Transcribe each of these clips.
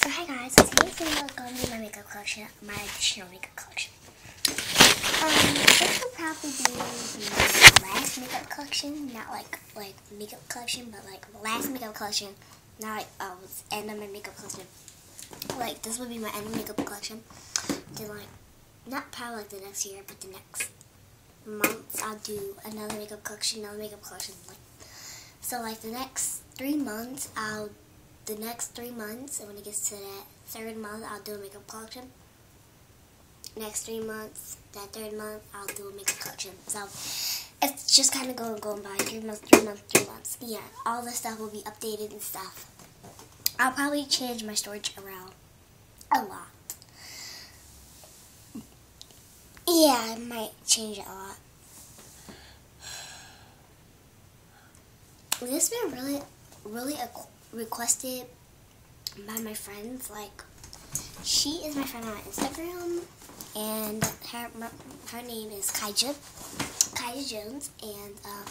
So hi guys, today's video is going to be my makeup collection, my additional makeup collection. Um, this will probably be my last makeup collection, not like like makeup collection, but like last makeup collection, not like it's end of my makeup collection. Like this will be my end of makeup collection. Then like, not probably like the next year, but the next months I'll do another makeup collection, another makeup collection. Like, so like the next three months I'll the next three months, and when it gets to that third month, I'll do a makeup collection. Next three months, that third month, I'll do a makeup collection. So it's just kind of going going by three months, three months, three months. Yeah, all the stuff will be updated and stuff. I'll probably change my storage around a lot. Yeah, I might change it a lot. This has been really, really a requested by my friends. Like, she is my friend on Instagram, and her her name is Kaija, Kaija Jones, and uh,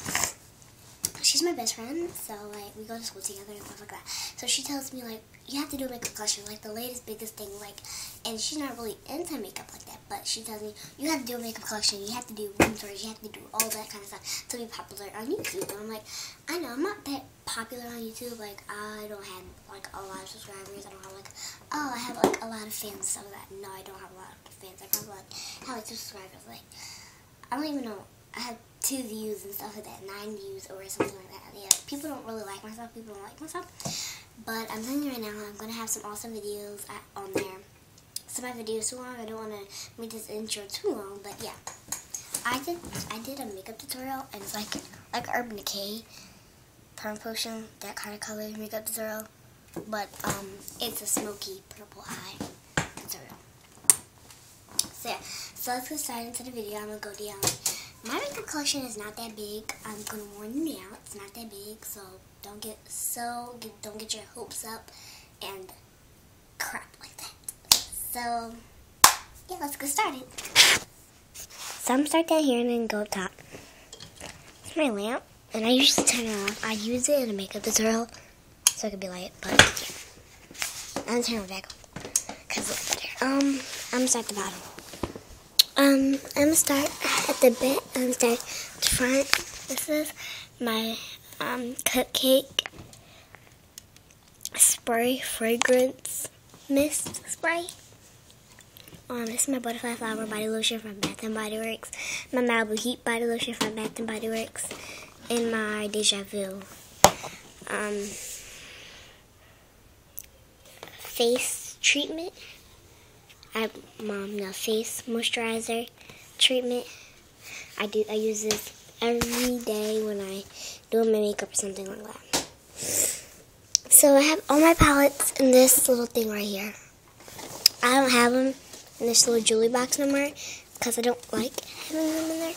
she's my best friend. So like, we go to school together and stuff like that. So she tells me like, you have to do a makeup collection, like the latest biggest thing, like, and she's not really into makeup like that, but she tells me you have to do a makeup collection, you have to do room tours, you have to do all that kind of stuff to be popular on YouTube. And I'm like, I know I'm not that popular on YouTube. Like I don't have like a lot of subscribers. I don't have like oh I have like a lot of fans. Some of that. No, I don't have a lot of fans. I have like how like subscribers. Like I don't even know. I have two views and stuff like that, nine views or something like that. Yeah, people don't really like myself. People don't like myself. But I'm telling you right now, I'm gonna have some awesome videos at, on there. My videos too long. I don't want to make this intro too long, but yeah. I did I did a makeup tutorial and it's like like Urban Decay Perm Potion, that kind of color makeup tutorial. But um, it's a smoky purple eye tutorial. So yeah, so let's get started into the video. I'm to go down. My makeup collection is not that big. I'm to warn you now. It's not that big, so don't get so, don't get your hopes up and. So, yeah, let's get started. So I'm start down here and then go up top. It's my lamp. And I usually turn it off. I use it in a makeup tutorial so it could be light, but yeah. I'm turning it back on because it's better. Um, I'm gonna start at the bottom. Um, I'm gonna start at the bit. I'm gonna start at the front. This is my um cupcake spray fragrance mist spray. Um, this is my butterfly flower body lotion from Bath and Body Works. My Malibu Heat body lotion from Bath and Body Works And my Deja Vu um, face treatment. I mom no face moisturizer treatment. I do I use this every day when I do my makeup or something like that. So I have all my palettes in this little thing right here. I don't have them in this little jewelry box more because I don't like having them in there.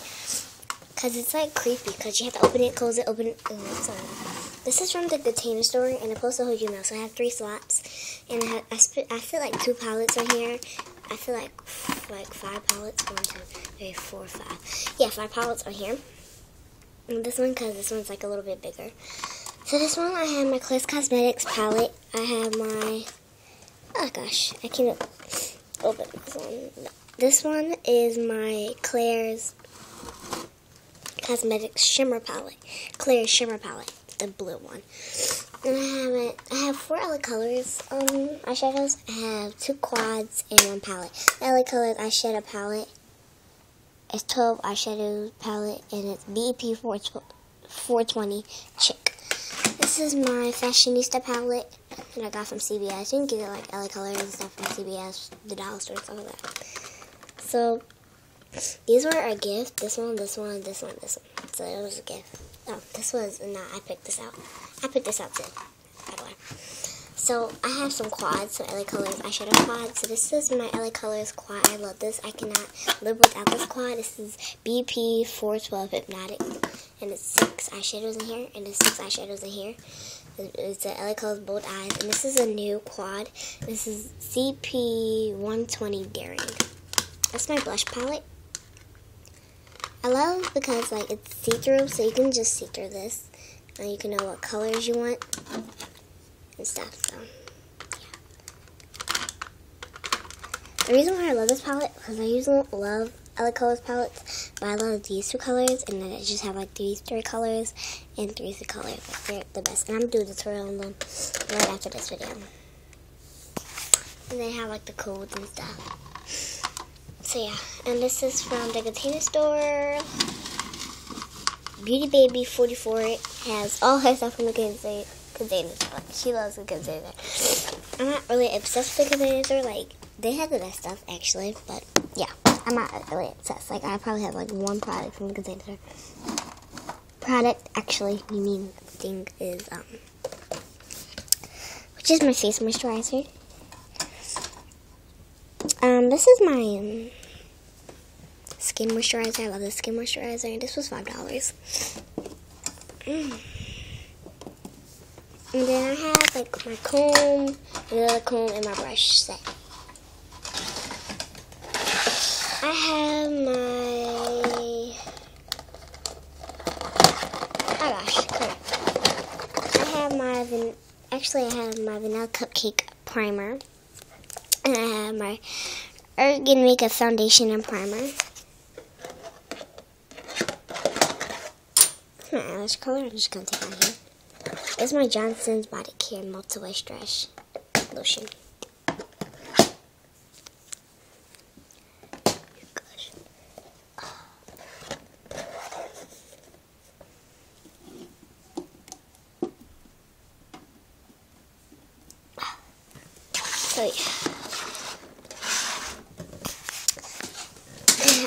Because it's like creepy because you have to open it, close it, open it. Oh. This is from the container store and supposed to hold your mouse. So I have three slots and I, have, I, I feel like two palettes on here. I feel like like five palettes. One, two, three, four, five. Yeah, five palettes on here. And this one because this one's like a little bit bigger. So this one I have my Claire's Cosmetics palette. I have my, oh gosh, I can't open this one. This one is my Claire's Cosmetics Shimmer Palette. Claire's Shimmer Palette. The blue one. And I have it. I have four LA Colors um, eyeshadows. I have two quads and one palette. The LA Colors eyeshadow palette is 12 eyeshadow palette and it's BEP 420 Chick. This is my Fashionista palette that I got from CVS. You can get it like LA Colors and stuff from CVS, the dollar store, stuff like that. So these were a gift. This one, this one, this one, this one. So it was a gift. Oh, this was not. I picked this out. I picked this out too. By the way. So I have some quads, some LA Colors eyeshadow quads. So this is my LA Colors quad. I love this. I cannot live without this quad. This is BP 412 Hypnotic, and it's six eyeshadows in here, and it's six eyeshadows in here. It's the LA Bold Eyes, and this is a new quad. This is CP 120 Daring. That's my blush palette. I love because like it's see-through, so you can just see through this, and you can know what colors you want and stuff. So yeah, The reason why I love this palette because I usually love other colors palettes, but I love these two colors, and then I just have like these three colors and three three colors. They're the best. And I'm doing a tutorial on them right after this video. And they have like the codes and stuff. So yeah, and this is from the container store. Beauty Baby 44 has all her stuff from the container. store. She loves the container. I'm not really obsessed with the container. Like they have the best stuff actually, but yeah, I'm not really obsessed. Like I probably have like one product from the container. Product actually, you mean thing is um, which is my face moisturizer. Um, this is my um, skin moisturizer. I love this skin moisturizer, this was five dollars. Mm. And then I have like my comb, another comb, and my brush set. I have my. Oh gosh, come I have my. Van... Actually, I have my vanilla cupcake primer. And I have my Urban Makeup Foundation and Primer. My eyelash color, I'm just going to take on here. Is my Johnson's Body Care Multi Stretch Lotion.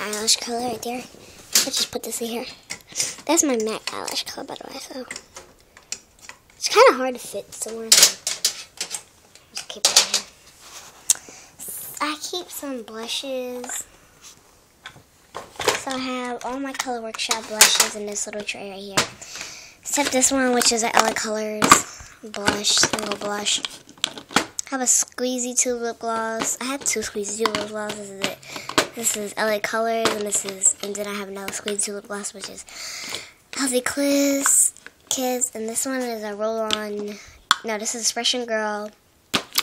Eyelash color right there. I'll just put this in here. That's my MAC eyelash color, by the way, so it's kind of hard to fit somewhere. So just keep it in here. I keep some blushes. So I have all my Color Workshop blushes in this little tray right here. Except this one, which is a LA Colors blush, single blush. I have a Squeezy Tube lip gloss. I have two Squeezy Tube lip glosses. This is it. This is LA Colors, and this is, and then I have another Squeezy Tube lip gloss, which is Healthy Kiss, Kiss, and this one is a roll-on. No, this is Expression Girl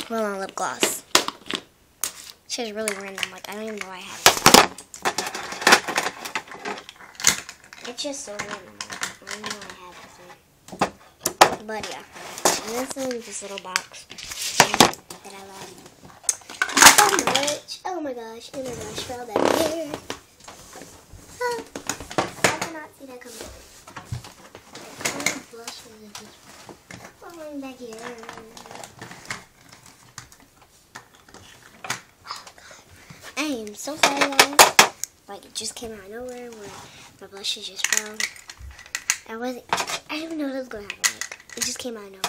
roll-on lip gloss. Which is really random. Like I don't even know why I have it. It's just so random. I don't know why I have this one. But yeah, and this is this little box that I love so much. Oh my gosh, oh my gosh, I cannot see that coming. Falling back here. Oh. I am so sorry guys. Like it just came out of nowhere where my blushes just fell. I wasn't I didn't know what was gonna happen. Like it just came out of nowhere.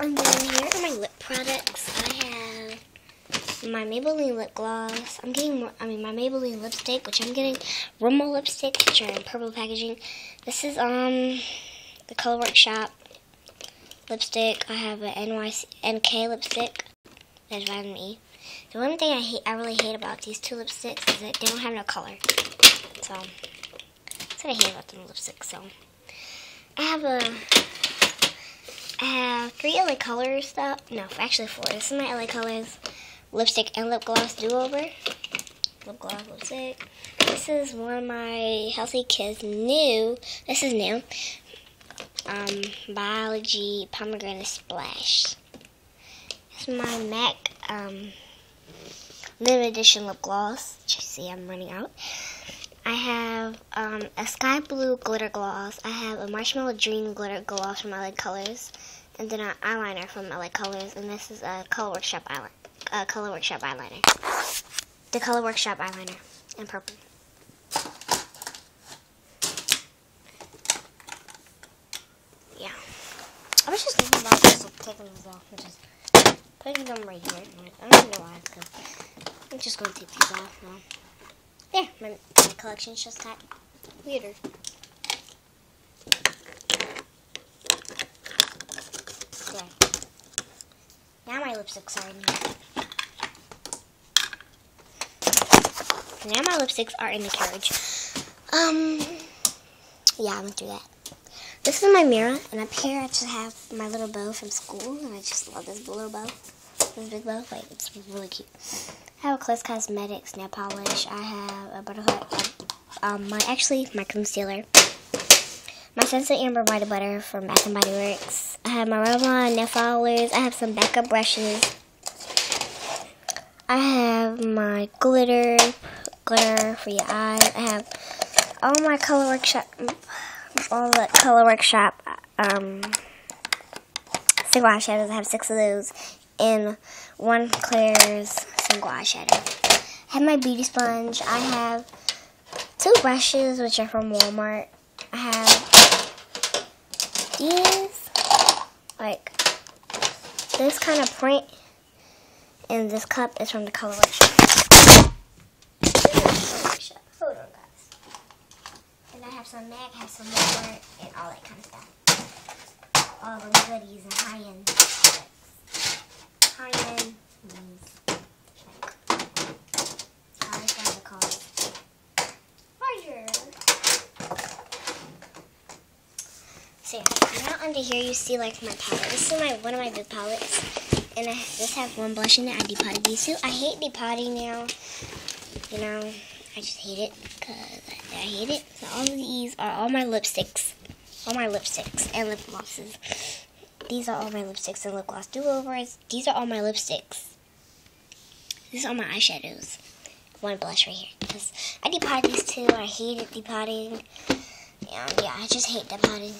And then here are my lip products. I have my Maybelline lip gloss. I'm getting I mean, my Maybelline lipstick, which I'm getting Rimmel lipstick, which are in purple packaging. This is, um, the Color Workshop lipstick. I have an NYC, NK lipstick. That's vitamin E. The one thing I hate, I really hate about these two lipsticks is that they don't have no color. So, that's what I hate about them lipsticks. So, I have a I have three LA Colors stuff. No, actually four. This is my LA Colors lipstick and lip gloss do-over. Lip gloss, lipstick. This is one of my Healthy Kids new. This is new. Um, Biology Pomegranate Splash. This is my MAC um, limited edition lip gloss. You see I'm running out. I have um, a sky blue glitter gloss. I have a marshmallow dream glitter gloss from LA Colors, and then an eyeliner from LA Colors. And this is a Color Workshop eyeliner. Uh, Color Workshop eyeliner. The Color Workshop eyeliner in purple. Yeah. I was just thinking about just taking these off and just putting them right here. I don't know why, because I'm just going to take these off now. There, my, my collection just got weirder. There. Now my lipsticks are in. Now my lipsticks are in the carriage. Um, yeah, I went through that. This is my mirror, and up here I just have my little bow from school, and I just love this little bow. this big bow. Like, it's really cute. I have a Close Cosmetics nail polish. I have a butterfly, um, my, actually, my concealer. My Sunset Amber Body Butter from Bath Body Works. I have my Revlon nail followers. I have some backup brushes. I have my glitter, glitter for your eyes. I have all my color workshop, all the color workshop um, single eyeshadows. I have six of those in one Claire's single eyeshadow. I have my beauty sponge. I have two brushes, which are from Walmart. I have these, like this kind of print, and this cup is from the Color Workshop. Hold on, guys. And I have some MAC, I have some more, and all that kind of stuff. All the goodies and high-end High-end means like, I forgot to call it. Larger. So yeah, now under here you see like my palette. This is my one of my big palettes. And I just have one blush in it. I depotted these two. I hate depotting now. You know, I just hate it because hate it. So all these are all my lipsticks. All my lipsticks and lip glosses. These are all my lipsticks and lip gloss do-overs. These are all my lipsticks. These are all my eyeshadows. One blush right here. Because I depotted these two. I hated depotting. And yeah, I just hate depotting.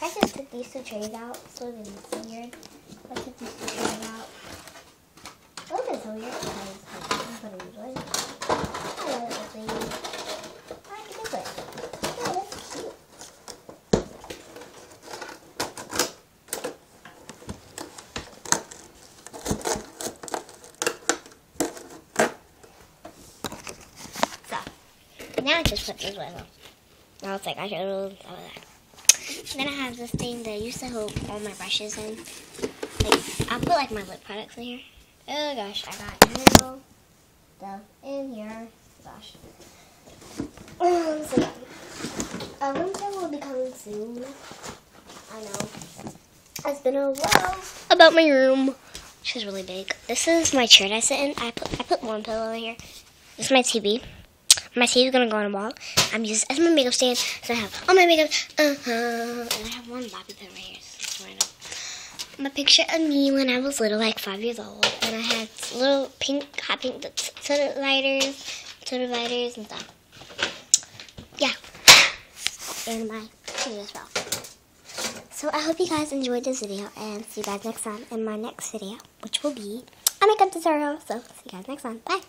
I just took these two trays out. So it's weird. I took these two trays out. A little bit weird that's what I usually I love it with these. I can do it. Yeah, that's cute. So, now I just put these ones on. I was like, I should have. Then I have this thing that I used to hold all my brushes in. Like, I'll put like my lip products in here. Oh gosh, I got nail stuff in here. Gosh. Um, so yeah. Room tour will be coming soon. I know. It's been a while about my room. Which is really big. This is my chair that I sit in. I put I put one pillow in here. This is my TV. My TV is gonna go on a wall. I'm using as my makeup stand, so I have all my makeup. Uh huh. And I have one bobby pin right here. My picture of me when I was little, like five years old, and I had little pink, hot pink soda lighters, soda lighters, and stuff. Yeah. And my TV as well. So I hope you guys enjoyed this video, and see you guys next time in my next video, which will be a makeup tutorial. So see you guys next time. Bye.